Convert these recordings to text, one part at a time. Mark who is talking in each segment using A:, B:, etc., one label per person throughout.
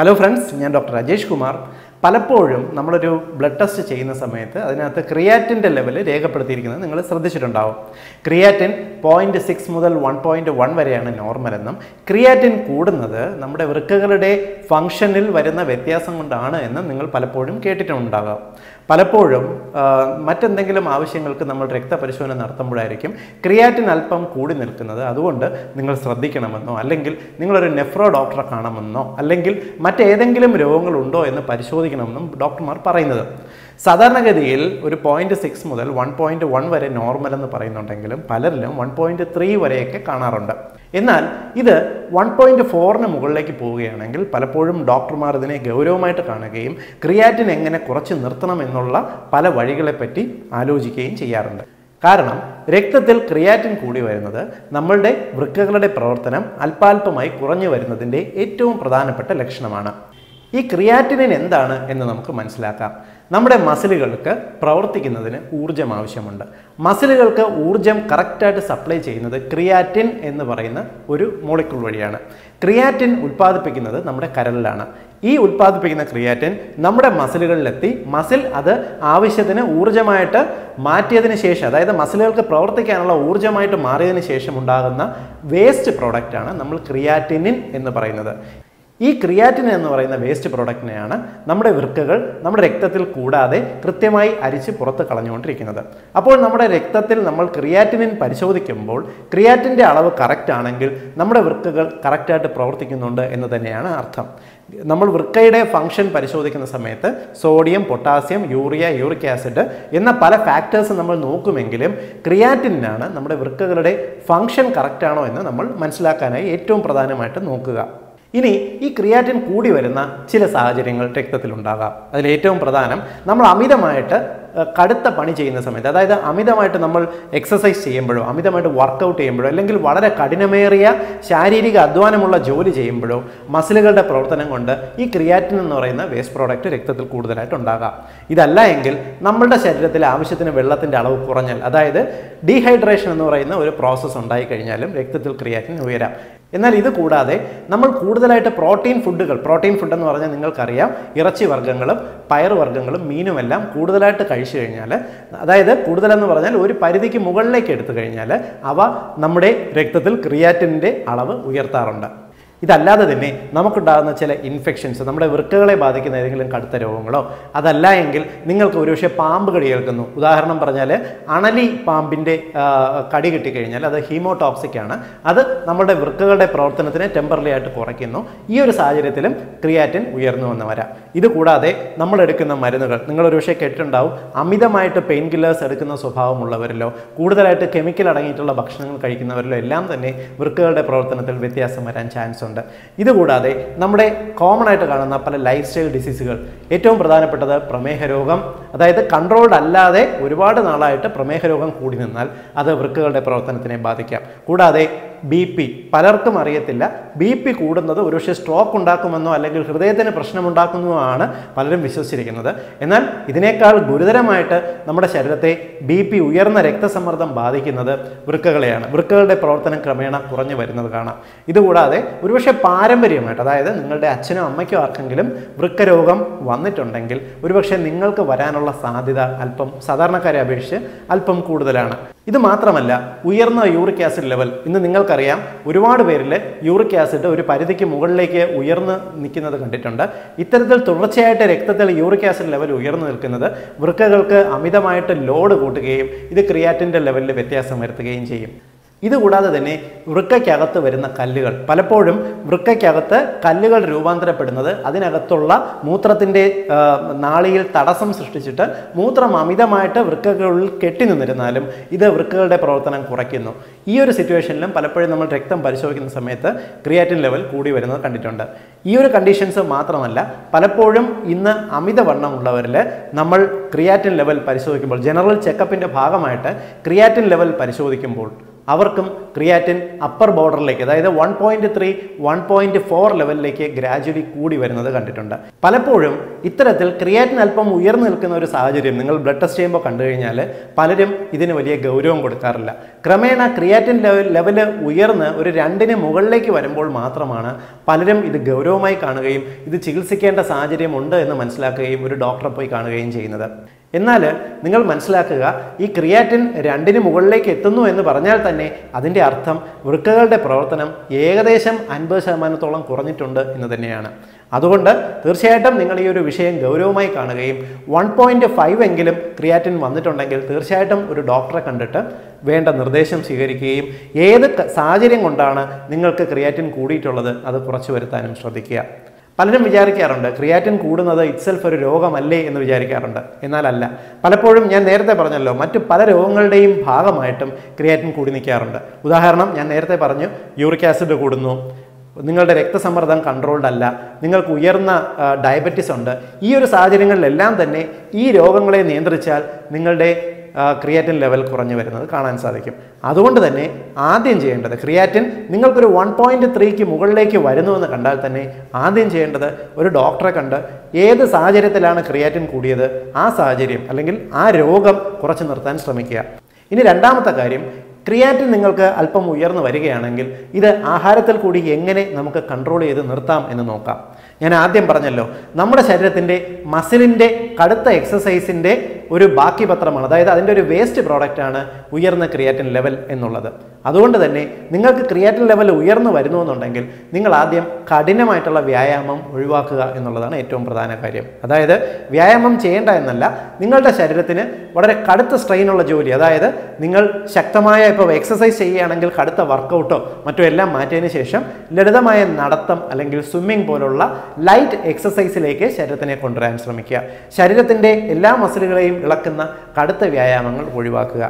A: Hello friends ഞാൻ doctor Rajesh Kumar പലപ്പോഴും നമ്മളൊരു ബ്ലഡ് ടെസ്റ്റ് ചെയ്യുന്ന സമയത്ത് അതിനകത്ത് ക്രിയാറ്റിന്റെ ലെവൽ രേഖപ്പെടുത്തിയിരിക്കുന്നത് നിങ്ങൾ ശ്രദ്ധിച്ചിട്ടുണ്ടാവും. ക്രിയാറ്റിൻ പോയിന്റ് സിക്സ് മുതൽ വൺ പോയിന്റ് വൺ വരെയാണ് നോർമലെന്നും ക്രിയാറ്റിൻ കൂടുന്നത് നമ്മുടെ വൃക്കകളുടെ ഫങ്ഷനിൽ വരുന്ന വ്യത്യാസം കൊണ്ടാണ് എന്നും നിങ്ങൾ പലപ്പോഴും കേട്ടിട്ടുണ്ടാകാം. പലപ്പോഴും മറ്റെന്തെങ്കിലും ആവശ്യങ്ങൾക്ക് നമ്മൾ രക്തപരിശോധന നടത്തുമ്പോഴായിരിക്കും ക്രിയാറ്റിൻ അല്പം കൂടി നിൽക്കുന്നത്. അതുകൊണ്ട് നിങ്ങൾ ശ്രദ്ധിക്കണമെന്നോ അല്ലെങ്കിൽ നിങ്ങളൊരു നെഫ്രോ ഡോക്ടറെ കാണണമെന്നോ അല്ലെങ്കിൽ മറ്റേതെങ്കിലും രോഗങ്ങളുണ്ടോ എന്ന് പരിശോധിക്കണമെന്നും ഡോക്ടർമാർ പറയുന്നത്. സാധാരണഗതിയിൽ ഒരു പോയിന്റ് സിക്സ് മുതൽ വൺ പോയിന്റ് വൺ വരെ നോർമൽ എന്ന് പറയുന്നുണ്ടെങ്കിലും പലരിലും വൺ പോയിന്റ് ത്രീ വരെയൊക്കെ കാണാറുണ്ട്. എന്നാൽ ഇത് വൺ പോയിന്റ് ഫോറിന് മുകളിലേക്ക് പോവുകയാണെങ്കിൽ പലപ്പോഴും ഡോക്ടർമാർ ഇതിനെ ഗൗരവമായിട്ട് കാണുകയും ക്രിയാറ്റിൻ എങ്ങനെ കുറച്ച് നിർത്തണം എന്നുള്ള പല വഴികളെപ്പറ്റി ആലോചിക്കുകയും ചെയ്യാറുണ്ട്. കാരണം രക്തത്തിൽ ക്രിയാറ്റിൻ കൂടി വരുന്നത് നമ്മളുടെ വൃക്കകളുടെ പ്രവർത്തനം അല്പാൽപമായി കുറഞ്ഞു വരുന്നതിന്റെ ഏറ്റവും പ്രധാനപ്പെട്ട ലക്ഷണമാണ്. ഈ ക്രിയാറ്റിനിൻ എന്താണ് എന്ന് നമുക്ക് മനസ്സിലാക്കാം. നമ്മുടെ മസിലുകൾക്ക് പ്രവർത്തിക്കുന്നതിന് ഊർജം ആവശ്യമുണ്ട്. മസിലുകൾക്ക് ഊർജം കറക്റ്റായിട്ട് സപ്ലൈ ചെയ്യുന്നത് ക്രിയാറ്റിൻ എന്ന് പറയുന്ന ഒരു മോളിക്യൂൾ വഴിയാണ്. ക്രിയാറ്റിൻ ഉൽപ്പാദിപ്പിക്കുന്നത് നമ്മുടെ കരളിലാണ്. ഈ ഉൽപ്പാദിപ്പിക്കുന്ന ക്രിയാറ്റിൻ നമ്മുടെ മസിലുകളിലെത്തി മസിൽ അത് ആവശ്യത്തിന് ഊർജമായിട്ട് മാറ്റിയതിന് ശേഷം അതായത് മസിലുകൾക്ക് പ്രവർത്തിക്കാനുള്ള ഊർജമായിട്ട് മാറിയതിന് ശേഷം ഉണ്ടാകുന്ന വേസ്റ്റ് പ്രോഡക്റ്റാണ് നമ്മൾ ക്രിയാറ്റിനിൻ എന്ന് പറയുന്നത്. ഈ ക്രിയാറ്റിൻ എന്ന് പറയുന്ന വേസ്റ്റ് പ്രോഡക്റ്റിനെയാണ് നമ്മുടെ വൃക്കകൾ നമ്മുടെ രക്തത്തിൽ കൂടാതെ കൃത്യമായി അരിച്ച് പുറത്ത് കളഞ്ഞുകൊണ്ടിരിക്കുന്നത്. അപ്പോൾ നമ്മുടെ രക്തത്തിൽ നമ്മൾ ക്രിയാറ്റിനിൻ പരിശോധിക്കുമ്പോൾ ക്രിയാറ്റിന്റെ അളവ് കറക്റ്റ് ആണെങ്കിൽ നമ്മുടെ വൃക്കകൾ കറക്റ്റായിട്ട് പ്രവർത്തിക്കുന്നുണ്ട് എന്ന് തന്നെയാണ് അർത്ഥം. നമ്മൾ വൃക്കയുടെ ഫംഗ്ഷൻ പരിശോധിക്കുന്ന സമയത്ത് sodium potassium urea uric acid എന്ന പല ഫാക്ടേഴ്സ് നമ്മൾ നോക്കുമെങ്കിലും ക്രിയാറ്റിനാണ് നമ്മുടെ വൃക്കകളുടെ ഫംഗ്ഷൻ കറക്റ്റാണോ എന്ന് നമ്മൾ മനസ്സിലാക്കാനായി ഏറ്റവും പ്രധാനമായിട്ട് നോക്കുക. ഇനി ഈ ക്രിയാറ്റിൻ കൂടി വരുന്ന ചില സാഹചര്യങ്ങൾ രക്തത്തിലുണ്ടാകാം. അതിൽ ഏറ്റവും പ്രധാനം നമ്മൾ അമിതമായിട്ട് കടുത്ത പണി ചെയ്യുന്ന സമയത്ത് അതായത് അമിതമായിട്ട് നമ്മൾ എക്സസൈസ് ചെയ്യുമ്പോഴോ അമിതമായിട്ട് വർക്കൗട്ട് ചെയ്യുമ്പോഴോ അല്ലെങ്കിൽ വളരെ കഠിനമേറിയ ശാരീരിക അധ്വാനമുള്ള ജോലി ചെയ്യുമ്പോഴോ മസിലുകളുടെ പ്രവർത്തനം കൊണ്ട് ഈ ക്രിയാറ്റിൻ എന്ന് പറയുന്ന വേസ്റ്റ് പ്രോഡക്റ്റ് രക്തത്തിൽ കൂടുതലായിട്ട് ഉണ്ടാകാം. ഇതല്ല എങ്കിൽ നമ്മളുടെ ശരീരത്തിൽ ആവശ്യത്തിന് വെള്ളത്തിന്റെ അളവ് കുറഞ്ഞാൽ അതായത് ഡീഹൈഡ്രേഷൻ എന്ന് പറയുന്ന ഒരു പ്രോസസ്സ് ഉണ്ടായി കഴിഞ്ഞാലും രക്തത്തിൽ ക്രിയാറ്റിൻ ഉയരാം. എന്നാൽ ഇത് കൂടാതെ നമ്മൾ കൂടുതലായിട്ട് പ്രോട്ടീൻ ഫുഡുകൾ പ്രോട്ടീൻ ഫുഡ് എന്ന് പറഞ്ഞാൽ നിങ്ങൾക്കറിയാം ഇറച്ചി വർഗങ്ങളും പയർ വർഗങ്ങളും മീനുമെല്ലാം കൂടുതലായിട്ട് കഴിച്ചു കഴിഞ്ഞാൽ അതായത് കൂടുതലെന്ന് പറഞ്ഞാൽ ഒരു പരിധിക്ക് മുകളിലേക്ക് എടുത്തു കഴിഞ്ഞാൽ അവ നമ്മുടെ രക്തത്തിൽ ക്രിയാറ്റിന്റെ അളവ് ഉയർത്താറുണ്ട്. ഇതല്ലാതെ തന്നെ നമുക്കുണ്ടാകുന്ന ചില ഇൻഫെക്ഷൻസ് നമ്മുടെ വൃക്കകളെ ബാധിക്കുന്ന ഏതെങ്കിലും കടുത്ത രോഗങ്ങളോ അതല്ല എങ്കിൽ നിങ്ങൾക്ക് ഒരുപക്ഷെ പാമ്പ് കടി കേൾക്കുന്നു ഉദാഹരണം പറഞ്ഞാൽ അണലി പാമ്പിന്റെ കടി കിട്ടിക്കഴിഞ്ഞാൽ അത് ഹീമോടോക്സിക് ആണ്. അത് നമ്മുടെ വൃക്കകളുടെ പ്രവർത്തനത്തിനെ ടെമ്പറലി ആയിട്ട് കുറയ്ക്കുന്നു. ഈ ഒരു സാഹചര്യത്തിലും ക്രിയാറ്റിൻ ഉയർന്നു വന്ന് വരാം. ഇതുകൂടാതെ നമ്മൾ എടുക്കുന്ന മരുന്നുകൾ നിങ്ങൾ ഒരുപക്ഷെ കേട്ടിട്ടുണ്ടാവും അമിതമായിട്ട് പെയിൻ കില്ലേഴ്സ് എടുക്കുന്ന സ്വഭാവമുള്ളവരിലോ കൂടുതലായിട്ട് കെമിക്കൽ അടങ്ങിയിട്ടുള്ള ഭക്ഷണങ്ങൾ കഴിക്കുന്നവരിലോ എല്ലാം തന്നെ വൃക്കകളുടെ പ്രവർത്തനത്തിൽ വ്യത്യാസം വരാൻ ചാൻസ് ഉണ്ട്. ഇതുകൂടാതെ നമ്മുടെ കോമൺ ആയിട്ട് കാണുന്ന പല ലൈഫ് സ്റ്റൈൽ ഡിസീസുകൾ ഏറ്റവും പ്രധാനപ്പെട്ടത് പ്രമേഹ രോഗം അതായത് കൺട്രോൾഡ് അല്ലാതെ ഒരുപാട് നാളായിട്ട് പ്രമേഹ രോഗം കൂടി നിന്നാൽ അത് വൃക്കുകളുടെ പ്രവർത്തനത്തിനെ ബാധിക്കാം. കൂടാതെ ബി പി പലർക്കും അറിയത്തില്ല. ബി പി കൂടുന്നത് ഒരുപക്ഷെ സ്ട്രോക്ക് ഉണ്ടാക്കുമെന്നോ അല്ലെങ്കിൽ ഹൃദയത്തിന് പ്രശ്നമുണ്ടാക്കുന്നതോ ആണ് പലരും വിശ്വസിച്ചിരിക്കുന്നത്. എന്നാൽ ഇതിനേക്കാൾ ഗുരുതരമായിട്ട് നമ്മുടെ ശരീരത്തെ ബി പി ഉയർന്ന രക്തസമ്മർദ്ദം ബാധിക്കുന്നത് വൃക്കകളെയാണ്. വൃക്കകളുടെ പ്രവർത്തനം ക്രമേണ കുറഞ്ഞു വരുന്നത് കാണാം. ഇതുകൂടാതെ ഒരുപക്ഷെ പാരമ്പര്യമായിട്ട് അതായത് നിങ്ങളുടെ അച്ഛനോ അമ്മയ്ക്കോ ആർക്കെങ്കിലും വൃക്കരോഗം വന്നിട്ടുണ്ടെങ്കിൽ ഒരുപക്ഷെ നിങ്ങൾക്ക് വരാനുള്ള സാധ്യത അല്പം സാധാരണക്കാരെ അപേക്ഷിച്ച് അല്പം കൂടുതലാണ്. ഇത് മാത്രമല്ല ഉയർന്ന യൂറിക് ആസിഡ് ലെവൽ. ഇന്ന് നിങ്ങൾക്കറിയാം ഒരുപാട് പേരിൽ യൂറിക് ആസിഡ് ഒരു പരിധിക്ക് മുകളിലേക്ക് ഉയർന്ന് നിൽക്കുന്നത് കണ്ടിട്ടുണ്ട്. ഇത്തരത്തിൽ തുടർച്ചയായിട്ട് രക്തത്തിൽ യൂറിക് ആസിഡ് ലെവൽ ഉയർന്നു നിൽക്കുന്നത് വൃക്കകൾക്ക് അമിതമായിട്ട് ലോഡ് കൂട്ടുകയും ഇത് ക്രിയാറ്റിന്റെ ലെവലിൽ വ്യത്യാസം വരുത്തുകയും ചെയ്യും. ഇതുകൂടാതെ തന്നെ വൃക്കയ്ക്കകത്ത് വരുന്ന കല്ലുകൾ. പലപ്പോഴും വൃക്കയ്ക്കകത്ത് കല്ലുകൾ രൂപാന്തരപ്പെടുന്നത് അതിനകത്തുള്ള മൂത്രത്തിന്റെ നാളിയിൽ തടസ്സം സൃഷ്ടിച്ചിട്ട് മൂത്രം അമിതമായിട്ട് വൃക്കകളിൽ കെട്ടി നിന്നിരുന്നാലും ഇത് വൃക്കകളുടെ പ്രവർത്തനം കുറയ്ക്കുന്നു. ഈ ഒരു സിറ്റുവേഷനിലും പലപ്പോഴും നമ്മൾ രക്തം പരിശോധിക്കുന്ന സമയത്ത് ക്രിയാറ്റിൻ ലെവൽ കൂടി വരുന്നത് കണ്ടിട്ടുണ്ട്. ഈ ഒരു കണ്ടീഷൻസ് മാത്രമല്ല പലപ്പോഴും ഇന്ന് അമിതവണ്ണമുള്ളവരിൽ നമ്മൾ ക്രിയാറ്റിൻ ലെവൽ പരിശോധിക്കുമ്പോൾ ജനറൽ ചെക്കപ്പിന്റെ ഭാഗമായിട്ട് ക്രിയാറ്റിൻ ലെവൽ പരിശോധിക്കുമ്പോൾ അവർക്കും ക്രിയാറ്റിൻ അപ്പർ ബോർഡറിലേക്ക് അതായത് one point three one point four ലെവലിലേക്ക് ഗ്രാജുവലി കൂടി വരുന്നത് കണ്ടിട്ടുണ്ട്. പലപ്പോഴും ഇത്തരത്തിൽ ക്രിയാറ്റിൻ അല്പം ഉയർന്നു നിൽക്കുന്ന ഒരു സാഹചര്യം നിങ്ങൾ ബ്ലഡ് ടെസ്റ്റ് ചെയ്യുമ്പോൾ കണ്ടു കഴിഞ്ഞാൽ പലരും ഇതിന് വലിയ ഗൗരവം കൊടുക്കാറില്ല. ക്രമേണ ക്രിയാറ്റിൻ ലെവൽ ലെവൽ ഉയർന്ന് ഒരു രണ്ടിന് മുകളിലേക്ക് വരുമ്പോൾ മാത്രമാണ് പലരും ഇത് ഗൗരവമായി കാണുകയും ഇത് ചികിത്സിക്കേണ്ട സാഹചര്യം ഉണ്ട് എന്ന് മനസ്സിലാക്കുകയും ഒരു ഡോക്ടറെ പോയി കാണുകയും ചെയ്യുന്നത്. എന്നാൽ നിങ്ങൾ മനസ്സിലാക്കുക ഈ ക്രിയാറ്റിൻ രണ്ടിന് മുകളിലേക്ക് എത്തുന്നു എന്ന് പറഞ്ഞാൽ തന്നെ അതിന്റെ അർത്ഥം വൃക്കകളുടെ പ്രവർത്തനം ഏകദേശം അൻപത് ശതമാനത്തോളം കുറഞ്ഞിട്ടുണ്ട് എന്ന് തന്നെയാണ്. അതുകൊണ്ട് തീർച്ചയായിട്ടും നിങ്ങൾ ഈ ഒരു വിഷയം ഗൗരവമായി കാണുകയും വൺ പോയിന്റ് ഫൈവ് എങ്കിലും ക്രിയാറ്റിൻ വന്നിട്ടുണ്ടെങ്കിൽ തീർച്ചയായിട്ടും ഒരു ഡോക്ടറെ കണ്ടിട്ട് വേണ്ട നിർദ്ദേശം സ്വീകരിക്കുകയും ഏത് സാഹചര്യം കൊണ്ടാണ് നിങ്ങൾക്ക് ക്രിയാറ്റിൻ കൂടിയിട്ടുള്ളത് അത് കുറച്ചു വരുത്താനും ശ്രദ്ധിക്കുക. പലരും വിചാരിക്കാറുണ്ട് ക്രിയാറ്റിൻ കൂടുന്നത് ഇറ്റ്സെൽഫ് ഒരു രോഗമല്ലേ എന്ന് വിചാരിക്കാറുണ്ട്. എന്നാലല്ല പലപ്പോഴും ഞാൻ നേരത്തെ പറഞ്ഞല്ലോ മറ്റു പല രോഗങ്ങളുടെയും ഭാഗമായിട്ടും ക്രിയാറ്റിൻ കൂടി നിൽക്കാറുണ്ട്. ഉദാഹരണം ഞാൻ നേരത്തെ പറഞ്ഞു യൂറിക് ആസിഡ് കൂടുന്നു. നിങ്ങളുടെ രക്തസമ്മർദ്ദം കൺട്രോൾഡ് അല്ല. നിങ്ങൾക്ക് ഉയർന്ന ഡയബറ്റിസ് ഉണ്ട്. ഈ ഒരു സാഹചര്യങ്ങളിലെല്ലാം തന്നെ ഈ രോഗങ്ങളെ നിയന്ത്രിച്ചാൽ നിങ്ങളുടെ ക്രിയാറ്റിൻ ലെവൽ കുറഞ്ഞു വരുന്നത് കാണാൻ സാധിക്കും. അതുകൊണ്ട് തന്നെ ആദ്യം ചെയ്യേണ്ടത് ക്രിയാറ്റിൻ നിങ്ങൾക്കൊരു വൺ പോയിന്റ് ത്രീക്ക് മുകളിലേക്ക് വരുന്നുവെന്ന് കണ്ടാൽ തന്നെ ആദ്യം ചെയ്യേണ്ടത് ഒരു ഡോക്ടറെ കണ്ട് ഏത് സാഹചര്യത്തിലാണ് ക്രിയാറ്റിൻ കൂടിയത് ആ സാഹചര്യം അല്ലെങ്കിൽ ആ രോഗം കുറച്ച് നിർത്താൻ ശ്രമിക്കുക. ഇനി രണ്ടാമത്തെ കാര്യം ക്രിയാറ്റിൻ നിങ്ങൾക്ക് അല്പം ഉയർന്നു വരികയാണെങ്കിൽ ഇത് ആഹാരത്തിൽ കൂടി എങ്ങനെ നമുക്ക് കൺട്രോൾ ചെയ്ത് നിർത്താം എന്ന് നോക്കാം. ഞാൻ ആദ്യം പറഞ്ഞല്ലോ നമ്മുടെ ശരീരത്തിന്റെ മസിലിന്റെ കടുത്ത എക്സസൈസിന്റെ ഒരു ബാക്കി പത്രമാണ്. അതായത് അതിന്റെ ഒരു വേസ്റ്റ് പ്രോഡക്റ്റാണ് ഉയർന്ന ക്രിയാറ്റിൻ ലെവൽ എന്നുള്ളത്. അതുകൊണ്ട് തന്നെ നിങ്ങൾക്ക് ക്രിയേറ്റീവ് ലെവൽ ഉയർന്നു വരുന്നു എന്നുണ്ടെങ്കിൽ നിങ്ങൾ ആദ്യം കഠിനമായിട്ടുള്ള വ്യായാമം ഒഴിവാക്കുക എന്നുള്ളതാണ് ഏറ്റവും പ്രധാന കാര്യം. അതായത് വ്യായാമം ചെയ്യേണ്ട എന്നല്ല നിങ്ങളുടെ ശരീരത്തിന് വളരെ കടുത്ത സ്ട്രെയിനുള്ള ജോലി അതായത് നിങ്ങൾ ശക്തമായ ഇപ്പോൾ എക്സസൈസ് ചെയ്യുകയാണെങ്കിൽ കടുത്ത വർക്കൗട്ടോ മറ്റോ എല്ലാം മാറ്റിയതിന് ശേഷം ലളിതമായ നടത്തം അല്ലെങ്കിൽ സ്വിമ്മിംഗ് പോലുള്ള ലൈറ്റ് എക്സസൈസിലേക്ക് ശരീരത്തിനെ കൊണ്ടുവരാൻ ശ്രമിക്കുക. ശരീരത്തിന്റെ എല്ലാ മസിലുകളെയും ഇളക്കുന്ന കടുത്ത വ്യായാമങ്ങൾ ഒഴിവാക്കുക.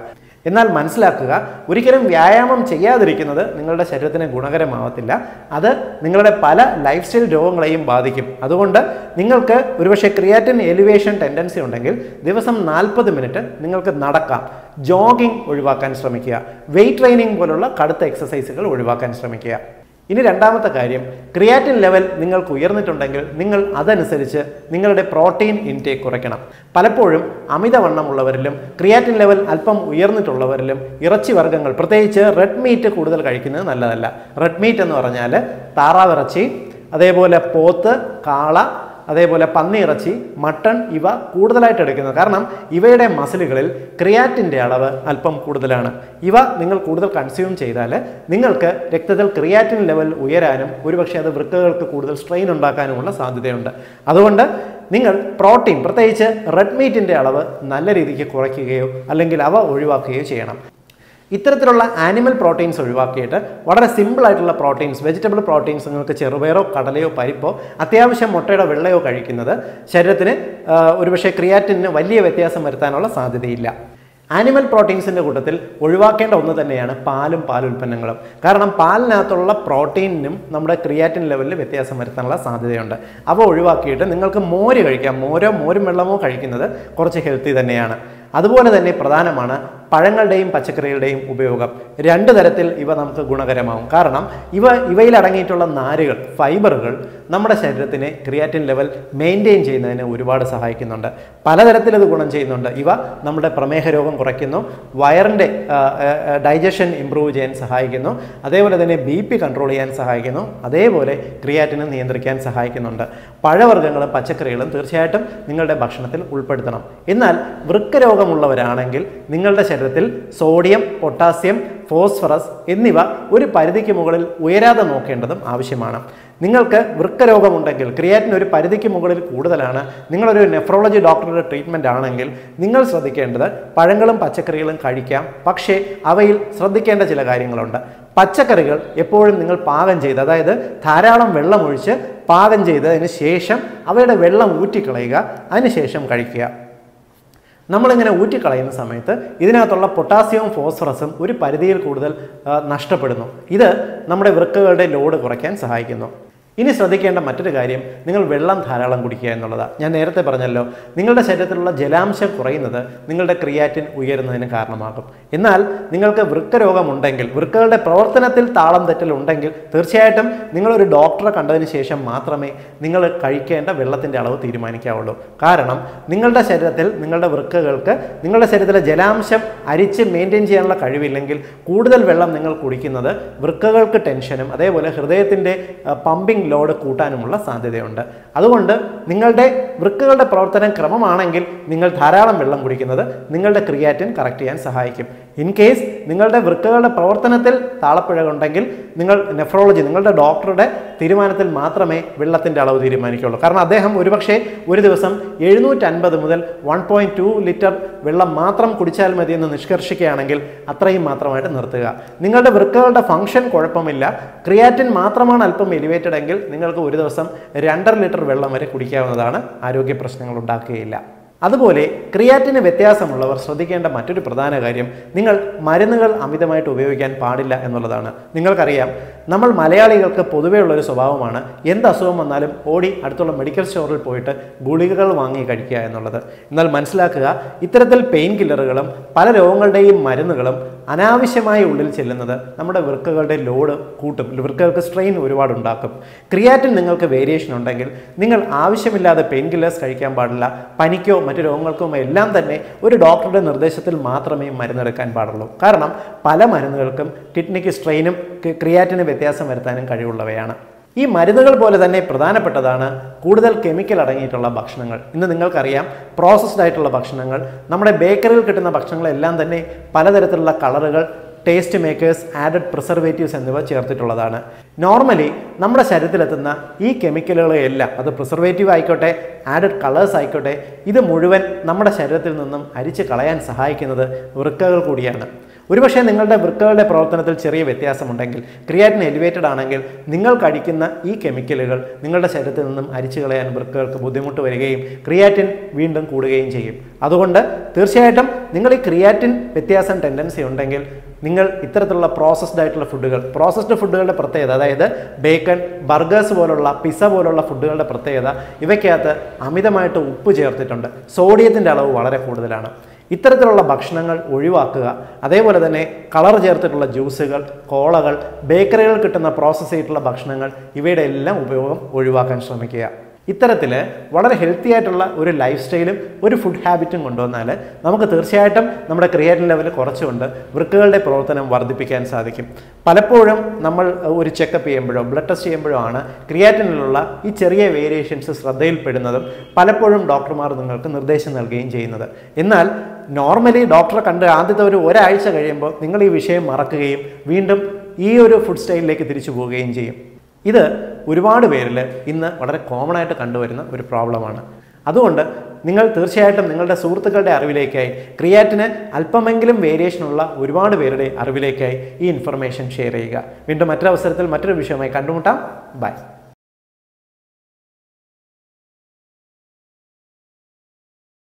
A: എന്നാൽ മനസ്സിലാക്കുക ഒരിക്കലും വ്യായാമം ചെയ്യാതിരിക്കുന്നത് നിങ്ങളുടെ ശരീരത്തിന് ഗുണകരമാവത്തില്ല. അത് നിങ്ങളുടെ പല ലൈഫ് സ്റ്റൈൽ രോഗങ്ങളെയും ബാധിക്കും. അതുകൊണ്ട് നിങ്ങൾക്ക് ഒരുപക്ഷെ ക്രിയാറ്റിൻ എലിവേഷൻ ടെൻഡൻസി ഉണ്ടെങ്കിൽ ദിവസം നാൽപ്പത് മിനിറ്റ് നിങ്ങൾക്ക് നടക്കാം. ജോഗിംഗ് ഒഴിവാക്കാൻ ശ്രമിക്കുക. വെയിറ്റ് ട്രെയിനിങ് പോലുള്ള കടുത്ത എക്സസൈസുകൾ ഒഴിവാക്കാൻ ശ്രമിക്കുക. ഇനി രണ്ടാമത്തെ കാര്യം ക്രിയാറ്റിൻ ലെവൽ നിങ്ങൾക്ക് ഉയർന്നിട്ടുണ്ടെങ്കിൽ നിങ്ങൾ അതനുസരിച്ച് നിങ്ങളുടെ പ്രോട്ടീൻ ഇൻടേക്ക് കുറയ്ക്കണം. പലപ്പോഴും അമിതവണ്ണമുള്ളവരിലും ക്രിയാറ്റിൻ ലെവൽ അല്പം ഉയർന്നിട്ടുള്ളവരിലും ഇറച്ചി വർഗങ്ങൾ പ്രത്യേകിച്ച് റെഡ് മീറ്റ് കൂടുതൽ കഴിക്കുന്നത് നല്ലതല്ല. റെഡ് മീറ്റ് എന്ന് പറഞ്ഞാൽ താറാവിറച്ചി അതേപോലെ പോത്ത് കാള അതേപോലെ പന്നിയിറച്ചി മട്ടൺ ഇവ കൂടുതലായിട്ട് എടുക്കുന്നത്. കാരണം ഇവയുടെ മസിലുകളിൽ ക്രിയാറ്റിന്റെ അളവ് അല്പം കൂടുതലാണ്. ഇവ നിങ്ങൾ കൂടുതൽ കൺസ്യൂം ചെയ്താൽ നിങ്ങൾക്ക് രക്തത്തിൽ ക്രിയാറ്റിൻ ലെവൽ ഉയരാനും ഒരുപക്ഷെ അത് വൃക്കകൾക്ക് കൂടുതൽ സ്ട്രെയിൻ ഉണ്ടാക്കാനുമുള്ള സാധ്യതയുണ്ട്. അതുകൊണ്ട് നിങ്ങൾ പ്രോട്ടീൻ പ്രത്യേകിച്ച് റെഡ് മീറ്റിന്റെ അളവ് നല്ല രീതിക്ക് കുറയ്ക്കുകയോ അല്ലെങ്കിൽ അവ ഒഴിവാക്കുകയോ ചെയ്യണം. ഇത്തരത്തിലുള്ള ആനിമൽ പ്രോട്ടീൻസ് ഒഴിവാക്കിയിട്ട് വളരെ സിമ്പിൾ ആയിട്ടുള്ള പ്രോട്ടീൻസ് വെജിറ്റബിൾ പ്രോട്ടീൻസ് നിങ്ങൾക്ക് ചെറുപയറോ കടലയോ പരിപ്പോ അത്യാവശ്യം മുട്ടയുടെ വെള്ളയോ കഴിക്കുന്നത് ശരീരത്തിന് ഒരുപക്ഷെ ക്രിയാറ്റിന് വലിയ വ്യത്യാസം വരുത്താനുള്ള സാധ്യതയില്ല. ആനിമൽ പ്രോട്ടീൻസിന്റെ കൂട്ടത്തിൽ ഒഴിവാക്കേണ്ട ഒന്ന് തന്നെയാണ് പാലും പാലുൽപ്പന്നങ്ങളും. കാരണം പാലിനകത്തുള്ള പ്രോട്ടീനിനും നമ്മുടെ ക്രിയാറ്റിൻ ലെവലിൽ വ്യത്യാസം വരുത്താനുള്ള സാധ്യതയുണ്ട്. അവ ഒഴിവാക്കിയിട്ട് നിങ്ങൾക്ക് മോര് കഴിക്കാം. മോരോ മോരും വെള്ളമോ കഴിക്കുന്നത് കുറച്ച് ഹെൽത്തി തന്നെയാണ്. അതുപോലെ തന്നെ പ്രധാനമാണ് പഴങ്ങളുടെയും പച്ചക്കറികളുടെയും ഉപയോഗം രണ്ട് തരത്തിൽ ഇവ നമുക്ക് ഗുണകരമാവും. കാരണം ഇവ ഇവയിൽ അടങ്ങിയിട്ടുള്ള നാരുകൾ ഫൈബറുകൾ നമ്മുടെ ശരീരത്തിന് ക്രിയാറ്റിൻ ലെവൽ മെയിന്റെയിൻ ചെയ്യുന്നതിന് ഒരുപാട് സഹായിക്കുന്നുണ്ട്. പലതരത്തിൽ ഇത് ഗുണം ചെയ്യുന്നുണ്ട്. ഇവ നമ്മുടെ പ്രമേഹ രോഗം കുറയ്ക്കുന്നു. വയറിന്റെ ഡൈജഷൻ ഇമ്പ്രൂവ് ചെയ്യാൻ സഹായിക്കുന്നു. അതേപോലെ തന്നെ ബി പി കൺട്രോൾ ചെയ്യാൻ സഹായിക്കുന്നു. അതേപോലെ ക്രിയാറ്റിനെ നിയന്ത്രിക്കാൻ സഹായിക്കുന്നുണ്ട്. പഴവർഗങ്ങളും പച്ചക്കറികളും തീർച്ചയായിട്ടും നിങ്ങളുടെ ഭക്ഷണത്തിൽ ഉൾപ്പെടുത്തണം. എന്നാൽ വൃക്ക രോഗമുള്ളവരാണെങ്കിൽ നിങ്ങളുടെ ശരീരത്തിൽ സോഡിയം പൊട്ടാസ്യം ഫോസ്ഫറസ് എന്നിവ ഒരു പരിധിക്ക് മുകളിൽ ഉയരാതെ നോക്കേണ്ടതും ആവശ്യമാണ്. നിങ്ങൾക്ക് വൃക്കരോഗമുണ്ടെങ്കിൽ ക്രിയാറ്റിൻ ഒരു പരിധിക്ക് മുകളിൽ കൂടുതലാണ്. നിങ്ങളൊരു നെഫ്രോളജി ഡോക്ടറുടെ ട്രീറ്റ്മെന്റ് ആണെങ്കിൽ നിങ്ങൾ ശ്രദ്ധിക്കേണ്ടത് പഴങ്ങളും പച്ചക്കറികളും കഴിക്കാം. പക്ഷേ അവയിൽ ശ്രദ്ധിക്കേണ്ട ചില കാര്യങ്ങളുണ്ട്. പച്ചക്കറികൾ എപ്പോഴും നിങ്ങൾ പാകം ചെയ്ത് അതായത് ധാരാളം വെള്ളമൊഴിച്ച് പാകം ചെയ്തതിന് ശേഷം അവയുടെ വെള്ളം ഊറ്റിക്കളയുക അതിനുശേഷം കഴിക്കുക. നമ്മളിങ്ങനെ ഊറ്റിക്കളയുന്ന സമയത്ത് ഇതിനകത്തുള്ള പൊട്ടാസ്യവും ഫോസ്ഫറസും ഒരു പരിധിയിൽ കൂടുതൽ നഷ്ടപ്പെടുന്നു. ഇത് നമ്മുടെ വൃക്കകളുടെ ലോഡ് കുറയ്ക്കാൻ സഹായിക്കുന്നു. ഇനി ശ്രദ്ധിക്കേണ്ട മറ്റൊരു കാര്യം നിങ്ങൾ വെള്ളം ധാരാളം കുടിക്കുക എന്നുള്ളതാണ് ഞാൻ നേരത്തെ പറഞ്ഞല്ലോ നിങ്ങളുടെ ശരീരത്തിലുള്ള ജലാംശം കുറയുന്നത് നിങ്ങളുടെ ക്രിയാറ്റിൻ ഉയരുന്നതിന് കാരണമാകും. എന്നാൽ നിങ്ങൾക്ക് വൃക്കരോഗമുണ്ടെങ്കിൽ വൃക്കകളുടെ പ്രവർത്തനത്തിൽ താളം തെറ്റലുണ്ടെങ്കിൽ തീർച്ചയായിട്ടും നിങ്ങളൊരു ഡോക്ടറെ കണ്ടതിന് ശേഷം മാത്രമേ നിങ്ങൾ കഴിക്കേണ്ട വെള്ളത്തിന്റെ അളവ് തീരുമാനിക്കാവുള്ളൂ. കാരണം നിങ്ങളുടെ ശരീരത്തിൽ നിങ്ങളുടെ വൃക്കകൾക്ക് നിങ്ങളുടെ ശരീരത്തിലെ ജലാംശം അരിച്ച് മെയിന്റെയിൻ ചെയ്യാനുള്ള കഴിവില്ലെങ്കിൽ കൂടുതൽ വെള്ളം നിങ്ങൾ കുടിക്കുന്നത് വൃക്കകൾക്ക് ടെൻഷനും അതേപോലെ ഹൃദയത്തിന്റെ പമ്പിംഗ് ലോഡ് കൂട്ടാനുമുള്ള സാധ്യതയുണ്ട്. അതുകൊണ്ട് നിങ്ങളുടെ വൃക്കകളുടെ പ്രവർത്തനം ക്രമമാണെങ്കിൽ നിങ്ങൾ ധാരാളം വെള്ളം കുടിക്കുന്നത് നിങ്ങളുടെ ക്രിയാറ്റിൻ കറക്റ്റ് ചെയ്യാൻ സഹായിക്കും. ഇൻ കേസ് നിങ്ങളുടെ വൃക്കകളുടെ പ്രവർത്തനത്തിൽ താളപ്പിഴകുണ്ടെങ്കിൽ നിങ്ങൾ നെഫ്രോളജി നിങ്ങളുടെ ഡോക്ടറുടെ തീരുമാനത്തിൽ മാത്രമേ വെള്ളത്തിന്റെ അളവ് തീരുമാനിക്കുള്ളൂ. കാരണം അദ്ദേഹം ഒരുപക്ഷെ ഒരു ദിവസം എഴുന്നൂറ്റൻപത് മുതൽ വൺ പോയിന്റ് ടു ലിറ്റർ വെള്ളം മാത്രം കുടിച്ചാൽ മതി എന്ന് നിഷ്കർഷിക്കുകയാണെങ്കിൽ അത്രയും മാത്രമായിട്ട് നിർത്തുക. നിങ്ങളുടെ വൃക്കകളുടെ ഫംഗ്ഷൻ കുഴപ്പമില്ല. ക്രിയാറ്റിൻ മാത്രമാണ് അല്പം എലിവേറ്റഡ് എങ്കിൽ നിങ്ങൾക്ക് ഒരു ദിവസം രണ്ടര ലിറ്റർ വെള്ളം വരെ കുടിക്കാവുന്നതാണ്. ആരോഗ്യ പ്രശ്നങ്ങൾ ഉണ്ടാക്കുകയില്ല. അതുപോലെ ക്രിയാറ്റിന് വ്യത്യാസമുള്ളവർ ശ്രദ്ധിക്കേണ്ട മറ്റൊരു പ്രധാന കാര്യം നിങ്ങൾ മരുന്നുകൾ അമിതമായിട്ട് ഉപയോഗിക്കാൻ പാടില്ല എന്നുള്ളതാണ്. നിങ്ങൾക്കറിയാം നമ്മൾ മലയാളികൾക്ക് പൊതുവേ ഉള്ളൊരു സ്വഭാവമാണ് എന്ത് അസുഖം വന്നാലും ഓടി അടുത്തുള്ള മെഡിക്കൽ സ്റ്റോറിൽ പോയിട്ട് ഗുളികകൾ വാങ്ങി കഴിക്കുക എന്നുള്ളത്. എന്നാൽ മനസ്സിലാക്കുക ഇത്തരത്തിൽ പെയിൻ കില്ലറുകളും പല രോഗങ്ങളുടെയും മരുന്നുകളും അനാവശ്യമായി ഉള്ളിൽ ചെല്ലുന്നത് നമ്മുടെ വൃക്കകളുടെ ലോഡ് കൂട്ടും. വൃക്കകൾക്ക് സ്ട്രെയിൻ ഒരുപാട് ഉണ്ടാക്കും. ക്രിയാറ്റിൻ നിങ്ങൾക്ക് വേരിയേഷൻ ഉണ്ടെങ്കിൽ നിങ്ങൾ ആവശ്യമില്ലാതെ പെയിൻ കില്ലേഴ്സ് കഴിക്കാൻ പാടില്ല. പനിക്കോ മറ്റു രോഗങ്ങൾക്കോ എല്ലാം തന്നെ ഒരു ഡോക്ടറുടെ നിർദ്ദേശത്തിൽ മാത്രമേ മരുന്നെടുക്കാൻ പാടുള്ളൂ. കാരണം പല മരുന്നുകൾക്കും കിഡ്നിക്ക് സ്ട്രെയിനും ക്രിയാറ്റിന് വ്യത്യാസം വരുത്താനും കഴിവുള്ളവയാണ്. ഈ മരുന്നുകൾ പോലെ തന്നെ പ്രധാനപ്പെട്ടതാണ് കൂടുതൽ കെമിക്കൽ അടങ്ങിയിട്ടുള്ള ഭക്ഷണങ്ങൾ. ഇന്ന് നിങ്ങൾക്കറിയാം പ്രോസസ്ഡ് ആയിട്ടുള്ള ഭക്ഷണങ്ങൾ നമ്മുടെ ബേക്കറിയിൽ കിട്ടുന്ന ഭക്ഷണങ്ങളെല്ലാം തന്നെ പലതരത്തിലുള്ള കളറുകൾ ടേസ്റ്റ് മേക്കേഴ്സ് ആഡഡ് പ്രിസർവേറ്റീവ്സ് എന്നിവ ചേർത്തിട്ടുള്ളതാണ്. നോർമലി നമ്മുടെ ശരീരത്തിലെത്തുന്ന ഈ കെമിക്കലുകളെല്ലാം അത് പ്രിസർവേറ്റീവ് ആയിക്കോട്ടെ ആഡഡ് കളേഴ്സ് ആയിക്കോട്ടെ ഇത് മുഴുവൻ നമ്മുടെ ശരീരത്തിൽ നിന്നും അരിച്ച് കളയാൻ സഹായിക്കുന്നത് വൃക്കകൾ കൂടിയാണ്. ഒരുപക്ഷെ നിങ്ങളുടെ വൃക്കകളുടെ പ്രവർത്തനത്തിൽ ചെറിയ വ്യത്യാസമുണ്ടെങ്കിൽ ക്രിയാറ്റിൻ എലിവേറ്റഡ് ആണെങ്കിൽ നിങ്ങൾ കഴിക്കുന്ന ഈ കെമിക്കലുകൾ നിങ്ങളുടെ ശരീരത്തിൽ നിന്നും അരിച്ചു കളയാൻ വൃക്കകൾക്ക് ബുദ്ധിമുട്ട് വരികയും ക്രിയാറ്റിൻ വീണ്ടും കൂടുകയും ചെയ്യും. അതുകൊണ്ട് തീർച്ചയായിട്ടും നിങ്ങൾ ഈ ക്രിയാറ്റിൻ വ്യത്യാസം ടെൻഡൻസി ഉണ്ടെങ്കിൽ നിങ്ങൾ ഇത്തരത്തിലുള്ള പ്രോസസ്ഡ് ആയിട്ടുള്ള ഫുഡുകൾ പ്രോസസ്ഡ് ഫുഡുകളുടെ പ്രത്യേകത അതായത് ബേക്കൺ ബർഗേഴ്സ് പോലുള്ള പിസ പോലുള്ള ഫുഡുകളുടെ പ്രത്യേകത ഇവയ്ക്കകത്ത് അമിതമായിട്ട് ഉപ്പ് ചേർത്തിട്ടുണ്ട്. സോഡിയത്തിന്റെ അളവ് വളരെ കൂടുതലാണ്. ഇത്തരത്തിലുള്ള ഭക്ഷണങ്ങൾ ഒഴിവാക്കുക. അതേപോലെ തന്നെ കളർ ചേർത്തിട്ടുള്ള ജ്യൂസുകൾ കോളകൾ ബേക്കറികൾ കിട്ടുന്ന പ്രോസസ്സ് ചെയ്തിട്ടുള്ള ഭക്ഷണങ്ങൾ ഇവയുടെ എല്ലാം ഉപയോഗം ഒഴിവാക്കാൻ ശ്രമിക്കുക. ഇത്തരത്തിൽ വളരെ ഹെൽത്തി ആയിട്ടുള്ള ഒരു ലൈഫ് സ്റ്റൈലും ഒരു ഫുഡ് ഹാബിറ്റും കൊണ്ടുവന്നാൽ നമുക്ക് തീർച്ചയായിട്ടും നമ്മുടെ ക്രിയേറ്റിൻ ലെവൽ കുറച്ചുകൊണ്ട് വൃക്കുകളുടെ പ്രവർത്തനം വർദ്ധിപ്പിക്കാൻ സാധിക്കും. പലപ്പോഴും നമ്മൾ ഒരു ചെക്കപ്പ് ചെയ്യുമ്പോഴോ ബ്ലഡ് ടെസ്റ്റ് ചെയ്യുമ്പോഴോ ആണ് ക്രിയാറ്റിനിലുള്ള ഈ ചെറിയ വേരിയേഷൻസ് ശ്രദ്ധയിൽപ്പെടുന്നതും പലപ്പോഴും ഡോക്ടർമാർ നിങ്ങൾക്ക് നിർദ്ദേശം നൽകുകയും ചെയ്യുന്നത്. എന്നാൽ നോർമലി ഡോക്ടറെ കണ്ട് ആദ്യത്തെ ഒരു ഒരാഴ്ച കഴിയുമ്പോൾ നിങ്ങൾ ഈ വിഷയം മറക്കുകയും വീണ്ടും ഈ ഒരു ഫുഡ് സ്റ്റൈലിലേക്ക് തിരിച്ചു പോവുകയും ചെയ്യും. ഇത് ഒരുപാട് പേരിൽ ഇന്ന് വളരെ കോമൺ ആയിട്ട് കണ്ടുവരുന്ന ഒരു പ്രോബ്ലമാണ് അതുകൊണ്ട് നിങ്ങൾ തീർച്ചയായിട്ടും നിങ്ങളുടെ സുഹൃത്തുക്കളുടെ അറിവിലേക്കായി ക്രിയാറ്റിന് അല്പമെങ്കിലും വേരിയേഷനുള്ള ഒരുപാട് പേരുടെ അറിവിലേക്കായി ഈ ഇൻഫർമേഷൻ ഷെയർ ചെയ്യുക. വീണ്ടും മറ്റൊരവസരത്തിൽ മറ്റൊരു വിഷയമായി കണ്ടുമുട്ടാം. ബൈ